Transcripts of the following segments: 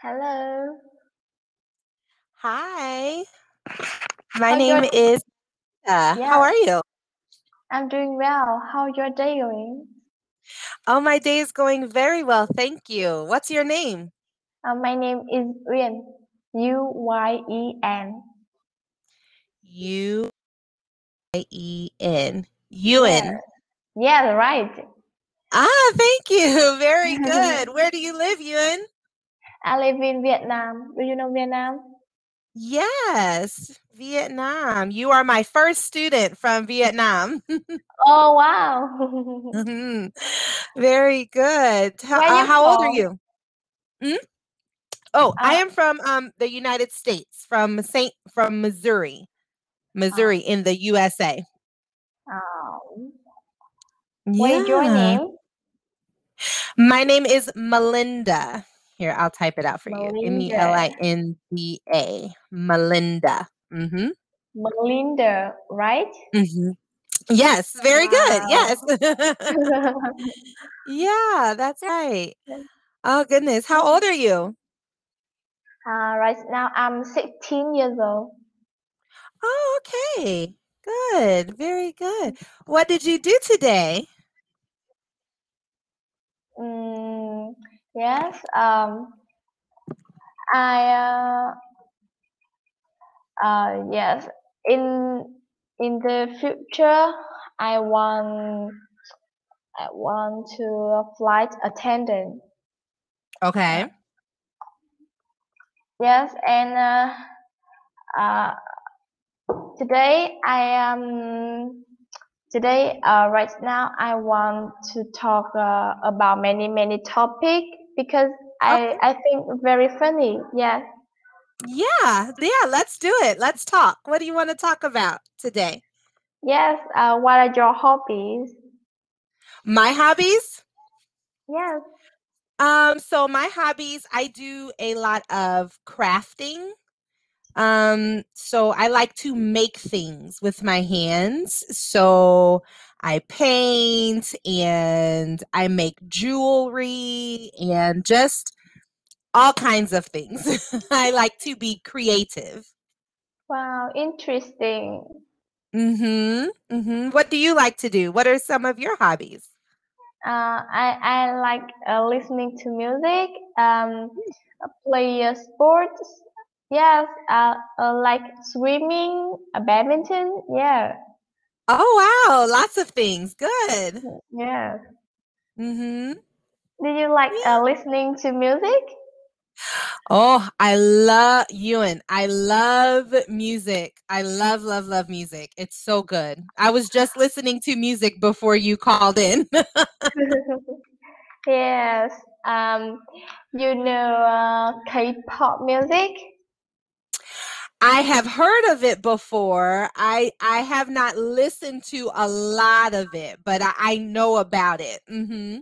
Hello. Hi. My How name your is uh, how are you? I'm doing well. How your day going? Oh, my day is going very well, thank you. What's your name? Uh, my name is Uyên. U Y E N. U I E N. Ewan. Yes, right. Ah, thank you. Very good. Where do you live, Ewan? I live in Vietnam. Do you know Vietnam? Yes, Vietnam. You are my first student from Vietnam. Oh wow. Mhm. Very good. How, uh, how old are you? Hmm? Oh, I Uh, am from um the United States, from Saint from Missouri. oh, Missouri in the USA. oh. What is your Yeah. name? My name is Melinda. Here, I'll type it out for you. M E L I Melinda. N D A. Melinda. Mhm. Melinda, right? Mhm. Yes, very good. Yes. Yeah, that's right. Oh goodness. How old are you? Uh, right now I'm 16 years old. Oh, okay. Good. Very good. What did you do today? Mm, yes. Um, I uh, uh yes. In in the future, I want I want to a flight attendant. Okay. yes, and uh, uh, today I am today uh right now I want to talk uh, about many many topic because I Okay. I think very funny. Yes. Yeah. Yeah, let's do it. Let's talk. What do you want to talk about today? Yes. Uh, what are your hobbies? My hobbies? Yes. Um, so my hobbies, I do a lot of crafting. Um, so I like to make things with my hands. So I paint and I make jewelry and just all kinds of things. I like to be creative. Wow, interesting. Mhm. Mhm. What do you like to do? What are some of your hobbies? Uh, I I like uh, listening to music. Um, uh, play uh, sports. Yes. Uh, uh, like swimming, uh, badminton. Yeah. Oh, wow, lots of things. Good. Yes. Mhm. Do you like uh, listening to music? Oh, I love Ewan. I love music. I love, love, love music. It's so good. I was just listening to music before you called in. yes. Um, you know uh, K-pop music? I have heard of it before. I I have not listened to a lot of it, but I, I know about it. hmm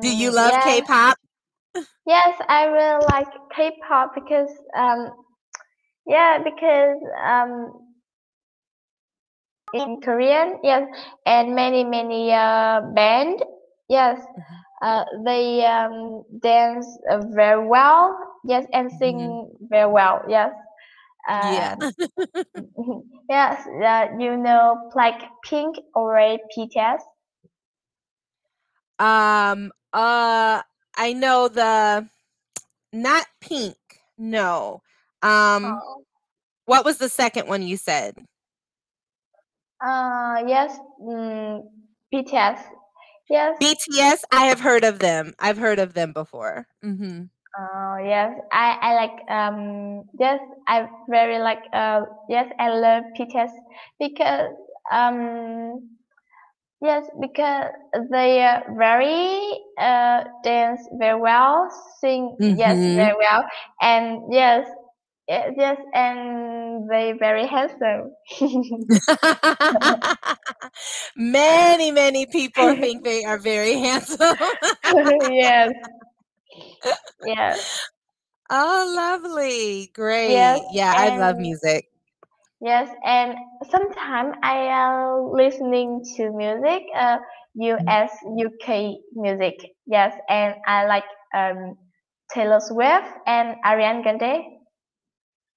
Do you Mm, love yes. K-pop? Yes, I really like K-pop because um, yeah, because um, in Korean, yes, and many many uh band, yes, Mhm. uh they um dance uh, very well, yes, and sing very well, yes. Yeah. Uh, yes, uh, you know Blackpink or BTS? Um. Uh. I know the not pink. No. Um. Oh. What was the second one you said? Uh, yes, mm, BTS. Yes. BTS. I have heard of them. I've heard of them before. hmm Oh yes, I I like um yes I very like uh yes I love BTS because um yes because they are very uh dance very well sing yes hmm very well. And yes eh, yes and they very handsome. Many, many people think they are very handsome. yes yes oh, lovely. yes Great. Yeah, I love music. Yes, and sometimes I am listening to music, uh, US, UK music. Yes, and I like um Taylor Swift and Ariana Grande.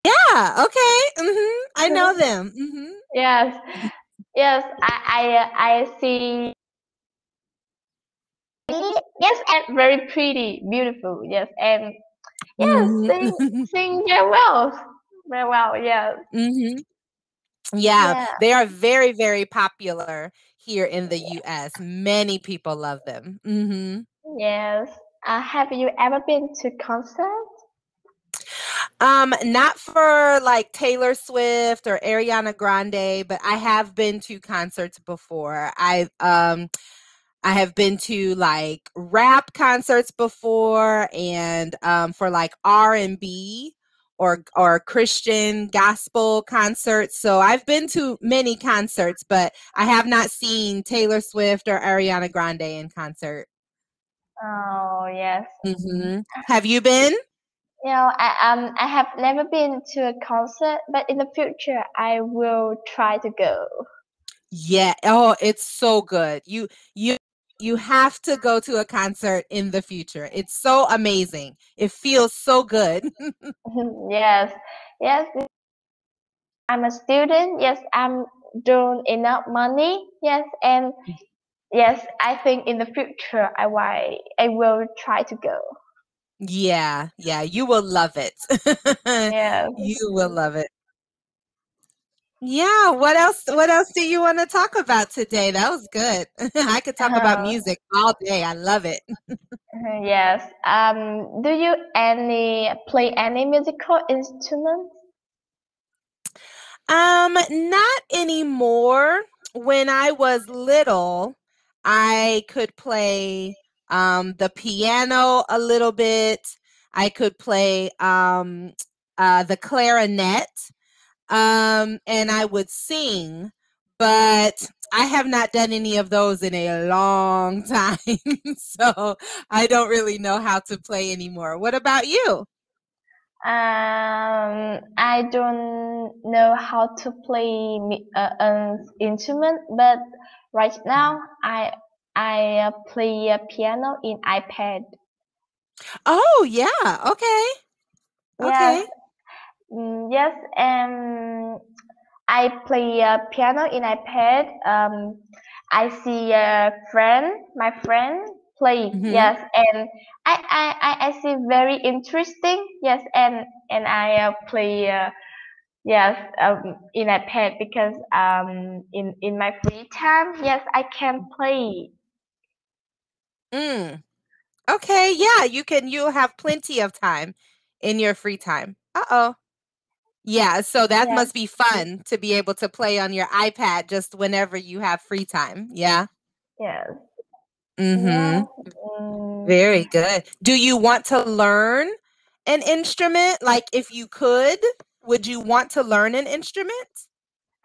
Yeah. Okay. Mm-hmm. I know them. Mm-hmm. Yes. Yes. I I I see. Yes, and very pretty, beautiful. Yes, and yes, Mhm. sing sing very well, very well. Yes. hmm Yeah, Yeah. they are very, very popular here in the US. Many people love them. Mm-hmm. Yes. Uh, have you ever been to concert? Um, not for like Taylor Swift or Ariana Grande, but I have been to concerts before. I um I have been to like rap concerts before and um for like R&B or or Christian gospel concerts. So I've been to many concerts, but I have not seen Taylor Swift or Ariana Grande in concert. Oh yes. hmm Have you been? You know, I um I have never been to a concert, but in the future I will try to go. Yeah. Oh, it's so good. You you you have to go to a concert in the future. It's so amazing. It feels so good. yes. Yes. I'm a student. Yes, I'm doing enough money. Yes, and yes, I think in the future I why I will try to go. yeah, yeah, you will love it. Yes. you will love it. Yeah, what else what else do you want to talk about today? That was good. I could talk about Uh, music all day. I love it. yes. Um. Do you any play any musical instruments? Um, not anymore. When I was little, I could play um the piano a little bit. I could play um uh the clarinet. Um and I would sing, but I have not done any of those in a long time. so I don't really know how to play anymore. What about you? Um, I don't know how to play uh, an instrument, but right now I I uh, play a piano in iPad. Oh, yeah. Okay. Okay. Yes, mm, yes, and I play a piano in iPad. Um, I see a friend, my friend play. Mhm. Yes, and I I I, I see very interesting. Yes, and and I uh, play. Uh, yes, um, in iPad because um in in my free time, yes, I can play. Mm. Okay, yeah, you can you'll have plenty of time in your free time. Uh-oh. Yeah, so that Yes, must be fun to be able to play on your iPad just whenever you have free time. Yeah. yes, Mhm. yes. Mm, Very good. Do you want to learn an instrument? Like if you could, would you want to learn an instrument?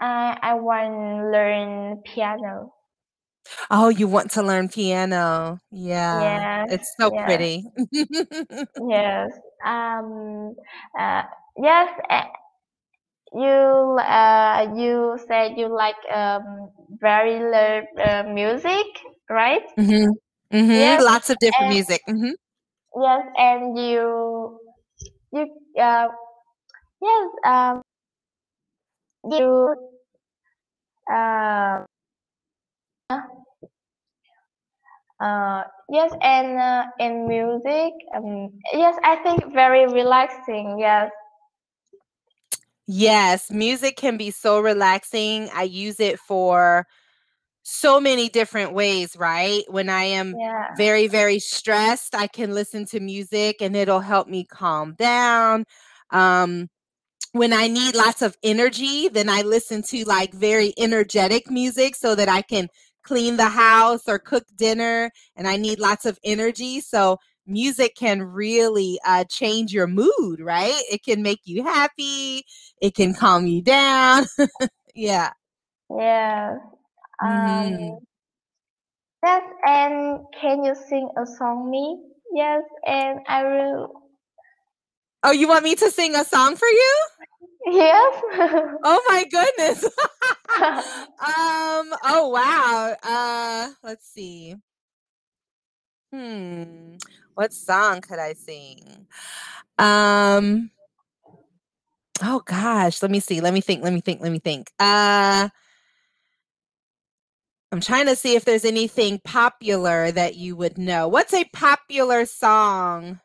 I I want to learn piano. Oh, you want to learn piano. Yeah. Yes, It's so pretty. yes. Um, uh, yes. You uh you said you like um very learn uh, music, right? Mhm. Mhm. Yes, Lots of different and music. Mhm. yes, and you you uh yes um you uh uh yes and uh, in music um yes I think very relaxing. Yes, Yes, music can be so relaxing. I use it for so many different ways, right? When I am yeah, very, very stressed, I can listen to music and it'll help me calm down. Um, when I need lots of energy, then I listen to like very energetic music so that I can clean the house or cook dinner and I need lots of energy. So music can really uh, change your mood, right? It can make you happy, it can calm you down. yeah. yes. Um. hmm Yes, and can you sing a song me? Yes, and I will. Oh, you want me to sing a song for you? Yes. Oh my goodness. um, oh wow. Uh, let's see. Hmm. What song could I sing? Um Oh gosh, let me see. Let me think. Let me think. Let me think. Uh I'm trying to see if there's anything popular that you would know. What's a popular song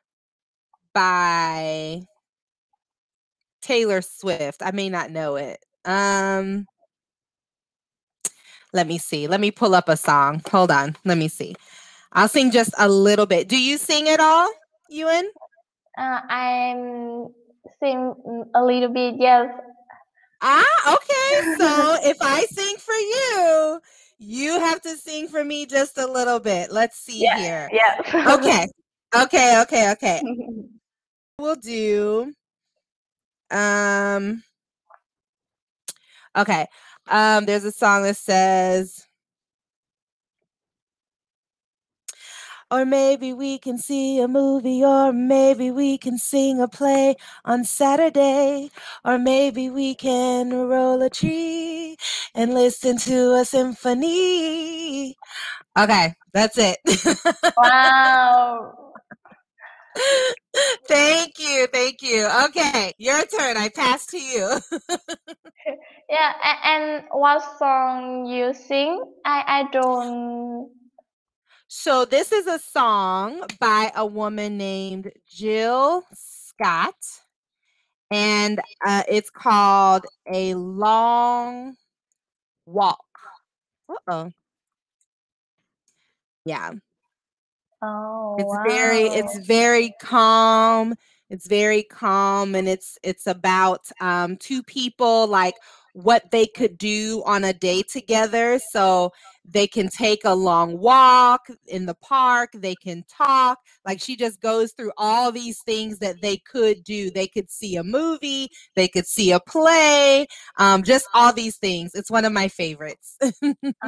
by Taylor Swift? I may not know it. Um Let me see. Let me pull up a song. Hold on. Let me see. I'll sing just a little bit. Do you sing at all, Ewan? Uh, I'm sing a little bit. Yes. Ah, okay. So if I sing for you, you have to sing for me just a little bit. Let's see yeah, here. Yeah. okay. Okay, okay, okay. we'll do um Okay. Um there's a song that says Or maybe we can see a movie, or maybe we can sing a play on Saturday, or maybe we can roll a tree and listen to a symphony. Okay, that's it. wow. thank you, thank you. Okay, your turn. I pass to you. yeah, and what song you sing? I I don't so this is a song by a woman named Jill Scott, and uh, it's called "A Long Walk." Uh oh. Yeah. Oh, it's wow. very it's very calm it's very calm and it's it's about um two people like what they could do on a day together so they can take a long walk in the park they can talk like she just goes through all these things that they could do they could see a movie they could see a play um, just all these things it's one of my favorites oh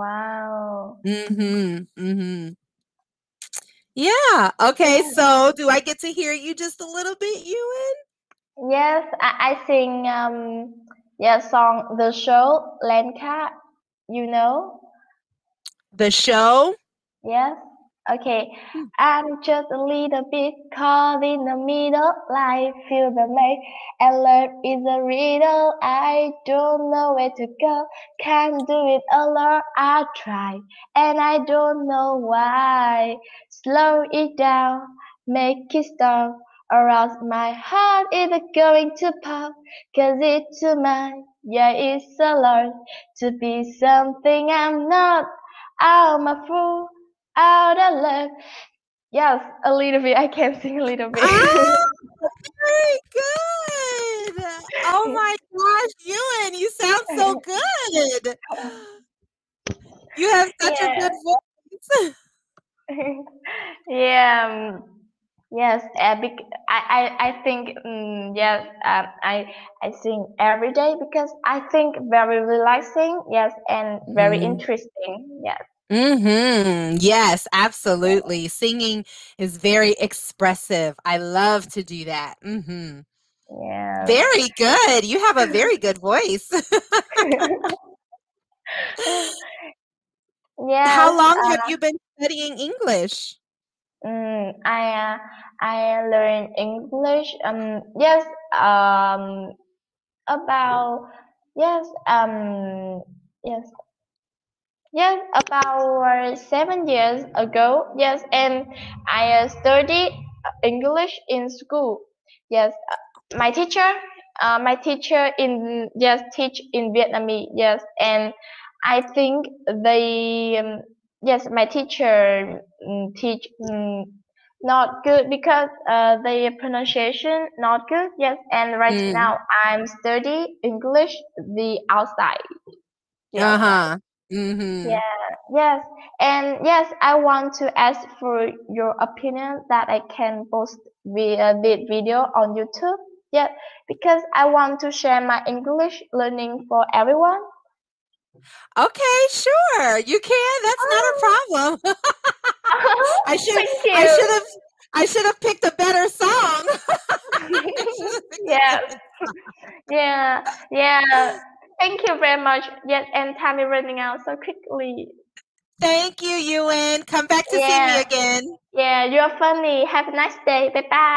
wow mhm mhm yeah. Okay. So, do I get to hear you just a little bit, Ewan? Yes, I, I sing um yeah song the show Lenka. You know the show. Yes. Okay, hmm. I'm just a little bit caught in the middle. Life feels the make and love is a riddle. I don't know where to go. Can't do it alone. I try and I don't know why. Slow it down, make it stop. Or else my heart is going to pop. Cause it's too much. Yeah, it's a lot to be something I'm not. I'm a fool out of love. Yes, a little bit. I can sing a little bit. Oh, very good. Oh my gosh, Ewan, you sound so good. You have such yeah. a good voice. yeah. Um, Yes, uh, I, I, I think um, yes, um, I I sing every day because I think very relaxing, yes, and very mm. interesting, yes. Mhm. Yes, absolutely. Singing is very expressive. I love to do that. Mhm. Yeah. Very good. You have a very good voice. yeah. How long have uh, you been studying English? Mm, I uh, I learned English. Um. Yes. Um. About yes. Um. Yes Yes, about seven years ago. Yes, and I uh, studied English in school. Yes, uh, my teacher, uh, my teacher in yes teach in Vietnamese. Yes, and I think they um, yes my teacher um, teach um, not good because uh, the pronunciation not good. Yes, and right mm. now I'm study English the outside. Uh huh. Mm-hmm. Yeah, yes, and yes, I want to ask for your opinion that I can post via this video on YouTube. Yeah, because I want to share my English learning for everyone. Okay, sure, you can. That's not a oh. problem. I should. I should have. I should have picked a better song. yeah, yeah, yeah. Thank you very much. Yes, and time is running out so quickly. Thank you, Ewan. Come back to see me again. Yeah, you're funny. Have a nice day. Bye bye.